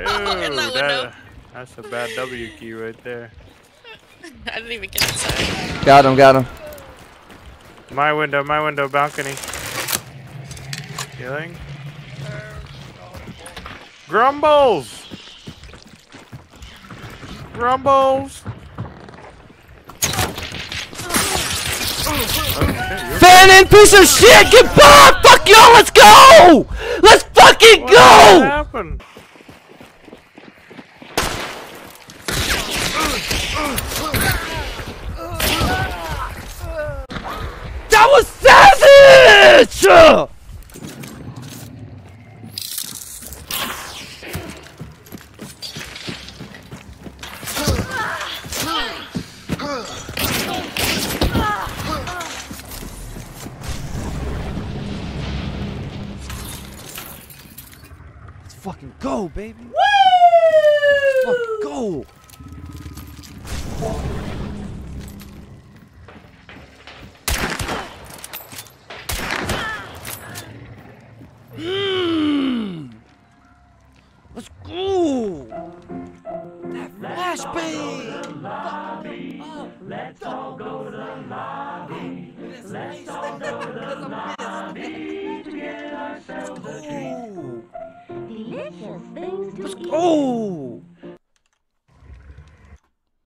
In that that, uh, that's a bad W key right there. I didn't even get inside. Got him, got him. My window, my window, balcony. Healing. Grumbles! Grumbles! Fannin, piece of shit! Get back! Fuck y'all! Let's go! Let's fucking What go! happened? That was savage! Let's fucking go, baby. Let's That flashbang. Let's all go to the lobby. Let's all go to the lobby to get ourselves a treat. Delicious things to Let's eat. go.